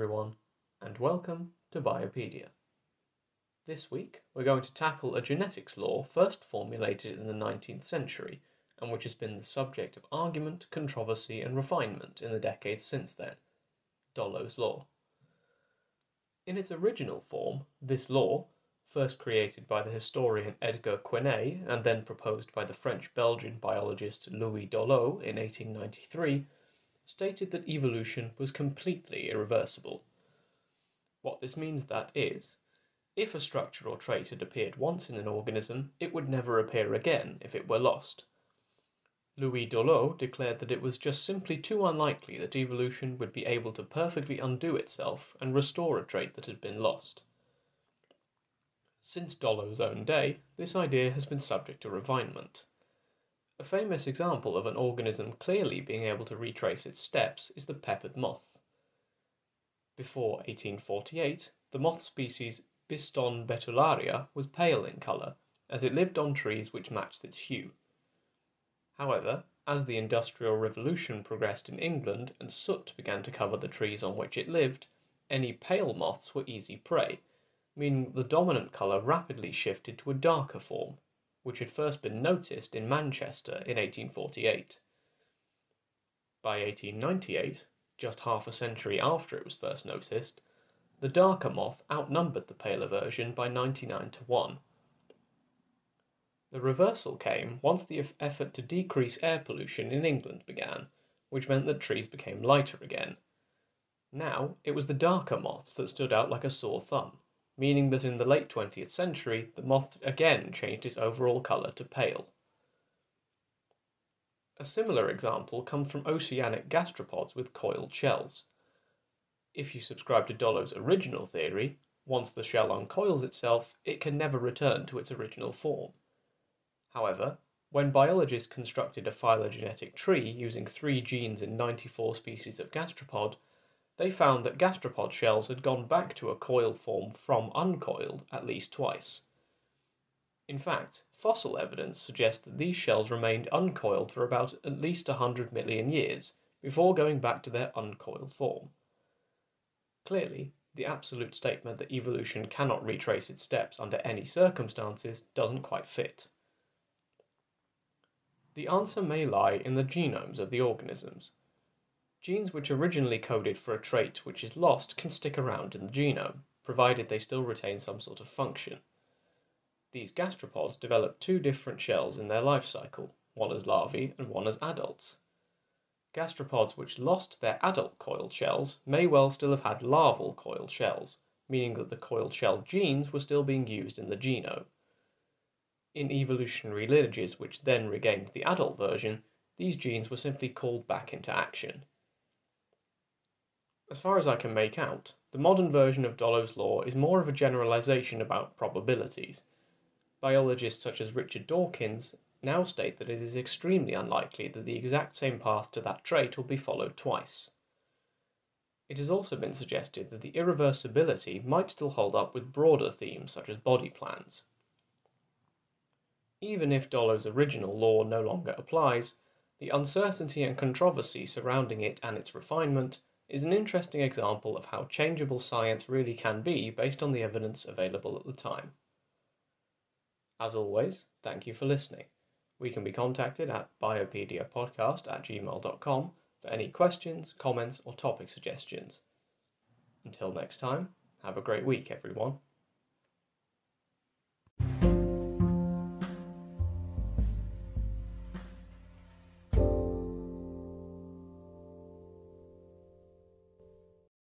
everyone, and welcome to Biopedia. This week, we're going to tackle a genetics law first formulated in the 19th century and which has been the subject of argument, controversy, and refinement in the decades since then Dollo's Law. In its original form, this law, first created by the historian Edgar Quinet and then proposed by the French Belgian biologist Louis Dollo in 1893, stated that evolution was completely irreversible. What this means that is, if a structure or trait had appeared once in an organism, it would never appear again if it were lost. Louis Dollo declared that it was just simply too unlikely that evolution would be able to perfectly undo itself and restore a trait that had been lost. Since Dollo's own day, this idea has been subject to refinement. A famous example of an organism clearly being able to retrace its steps is the peppered moth. Before 1848, the moth species Biston betularia was pale in colour, as it lived on trees which matched its hue. However, as the Industrial Revolution progressed in England and soot began to cover the trees on which it lived, any pale moths were easy prey, meaning the dominant colour rapidly shifted to a darker form, which had first been noticed in Manchester in 1848. By 1898, just half a century after it was first noticed, the darker moth outnumbered the paler version by 99 to 1. The reversal came once the effort to decrease air pollution in England began, which meant that trees became lighter again. Now it was the darker moths that stood out like a sore thumb meaning that in the late 20th century the moth again changed its overall colour to pale. A similar example comes from oceanic gastropods with coiled shells. If you subscribe to Dollo's original theory, once the shell uncoils itself, it can never return to its original form. However, when biologists constructed a phylogenetic tree using three genes in 94 species of gastropod, they found that gastropod shells had gone back to a coil form from uncoiled at least twice. In fact, fossil evidence suggests that these shells remained uncoiled for about at least 100 million years before going back to their uncoiled form. Clearly, the absolute statement that evolution cannot retrace its steps under any circumstances doesn't quite fit. The answer may lie in the genomes of the organisms, Genes which originally coded for a trait which is lost can stick around in the genome, provided they still retain some sort of function. These gastropods develop two different shells in their life cycle, one as larvae and one as adults. Gastropods which lost their adult coiled shells may well still have had larval coiled shells, meaning that the coiled shell genes were still being used in the genome. In evolutionary lineages which then regained the adult version, these genes were simply called back into action. As far as I can make out, the modern version of Dollo's law is more of a generalization about probabilities. Biologists such as Richard Dawkins now state that it is extremely unlikely that the exact same path to that trait will be followed twice. It has also been suggested that the irreversibility might still hold up with broader themes such as body plans. Even if Dollo's original law no longer applies, the uncertainty and controversy surrounding it and its refinement is an interesting example of how changeable science really can be based on the evidence available at the time. As always, thank you for listening. We can be contacted at biopediapodcast at gmail.com for any questions, comments, or topic suggestions. Until next time, have a great week, everyone.